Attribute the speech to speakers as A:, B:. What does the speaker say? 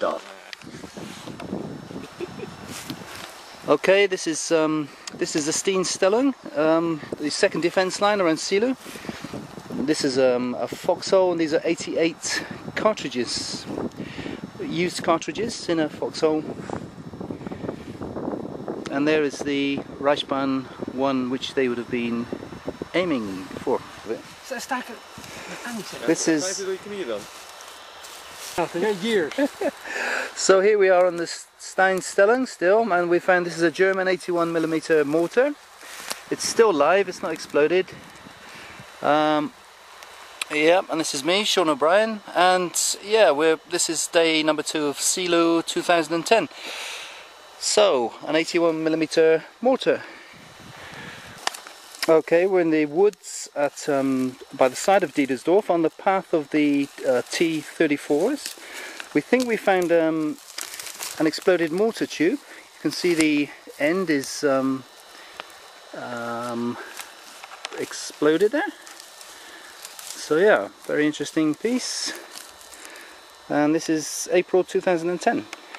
A: done.
B: Okay, this is um, this is the Steen Stellung, um, the second defence line around Seelow. This is um, a foxhole, and these are 88 cartridges, used cartridges in a foxhole. And there is the Reichsbahn one, which they would have been aiming for.
C: Sterke
B: This
D: Kan je
B: is
D: door je knieën
C: nothing. years.
B: so here we are on the Stein Stellung still, and we found this is a German 81mm mortar. It's still live; it's not exploded. Um, yeah, and this is me, Sean O'Brien, and yeah, we're this is day number two of Seelow 2010. So, an 81mm mortar. Okay, we're in the woods at um, by the side of Diedersdorf on the path of the uh, T34s. We think we found um, an exploded mortar tube. You can see the end is um, um, exploded there. So yeah, very interesting piece. And this is April 2010.